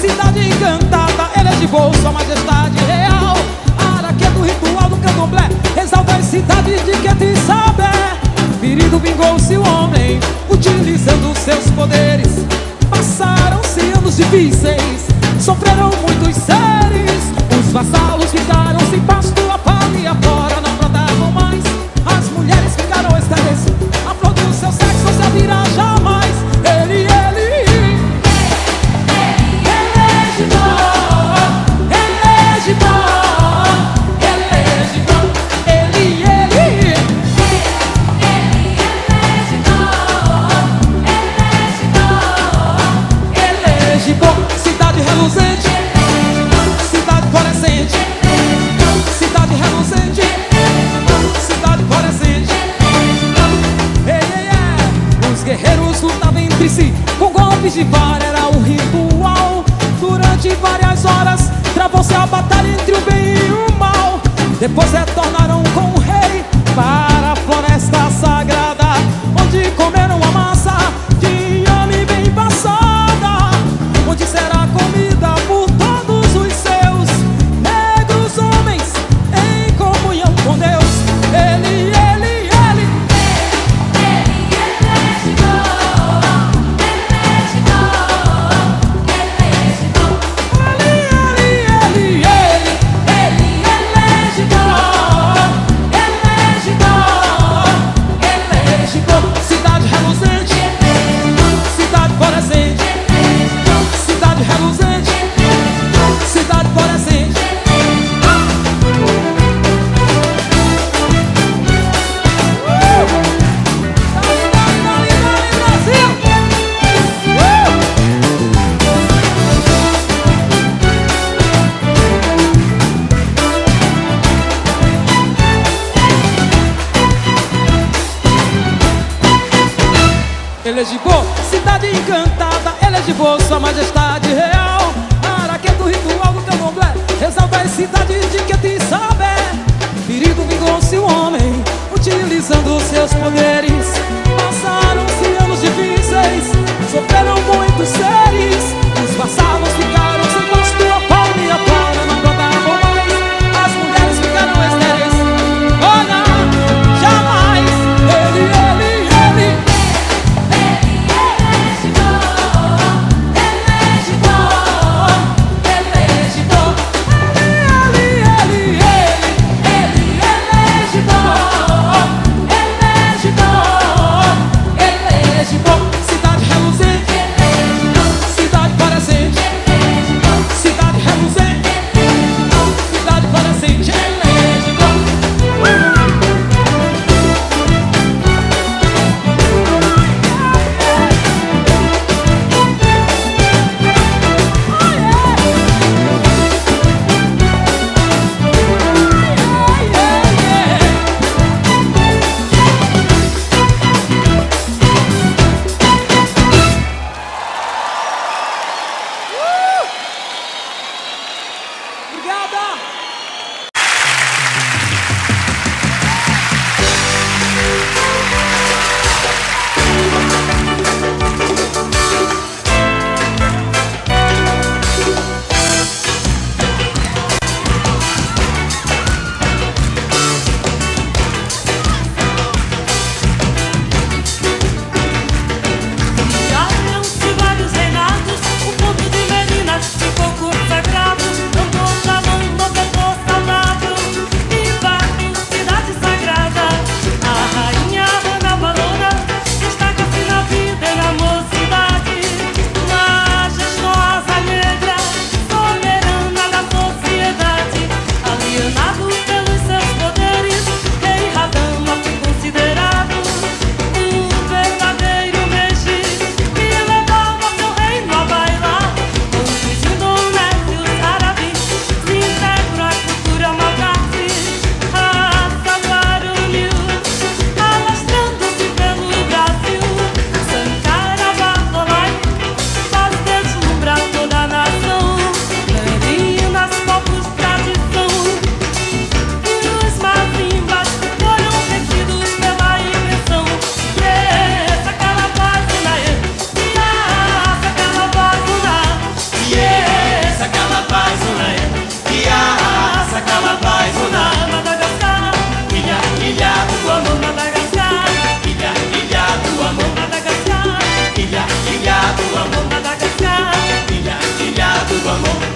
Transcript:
Cidade encantada, ele é de boa, sua majestade real. Araqueto, ritual do candomblé Exalta a cidade de que te sabe. Ferido vingou-se o homem Utilizando seus poderes. Passaram-se anos difíceis Sofreram muito se abater. elegibou, cidade encantada, elegibou sua majestade real. Araqueto, ritual do candomblé, Resolva a cidade de que te sabe. Ferido vingou-se um homem, utilizando seus poderes. Ilha do amor, Madagascar, ilha, ilha do amor.